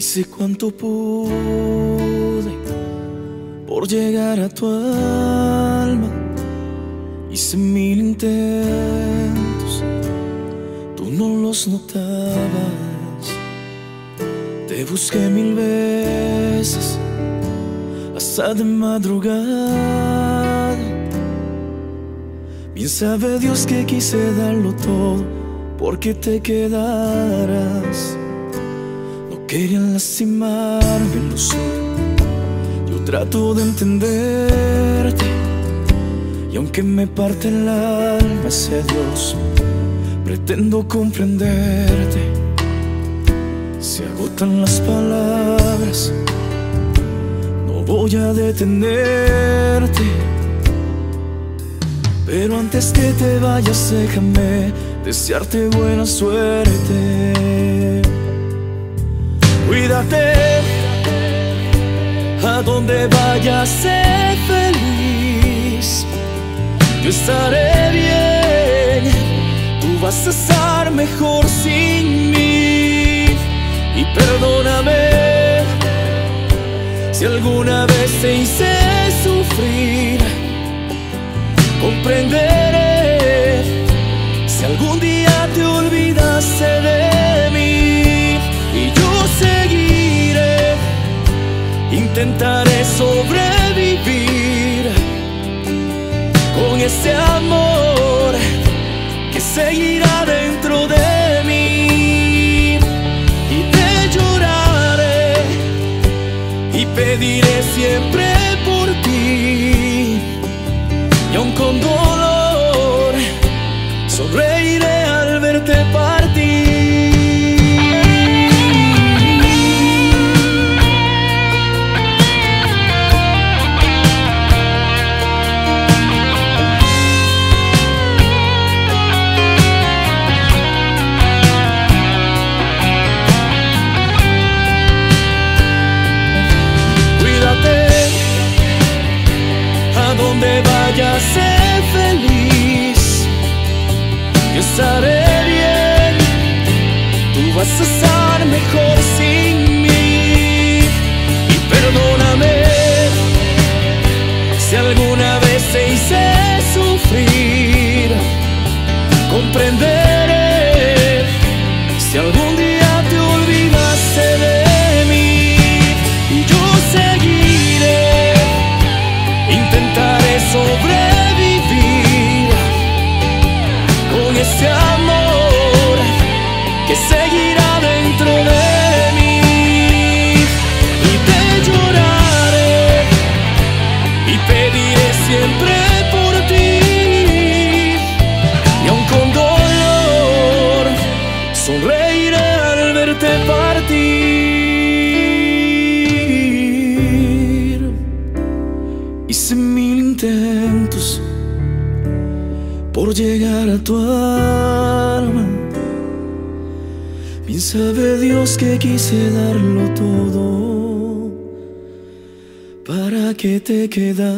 Hice cuanto pude por llegar a tu alma. Hice mil intentos, tú no los notabas. Te busqué mil veces, hasta de madrugada. Bien sabe Dios que quise darlo todo porque te quedaras. Querían lastimarme los Yo trato de entenderte. Y aunque me parte el alma ese Dios, pretendo comprenderte. Se agotan las palabras, no voy a detenerte. Pero antes que te vayas, déjame desearte buena suerte. Cuídate, a donde vayas, sé feliz. Yo estaré bien, tú vas a estar mejor sin mí. Y perdóname si alguna vez te hice sufrir. Comprenderé si algún día te olvidaste de intentaré sobrevivir con ese amor que seguirá dentro donde vayas, sé feliz. Yo estaré bien, tú vas a estar mejor sin mí. Y perdóname si alguna pediré siempre por ti. Y aun con dolor sonreiré al verte partir. Hice mil intentos por llegar a tu alma. Bien sabe Dios que quise darlo todo para que te quedaras.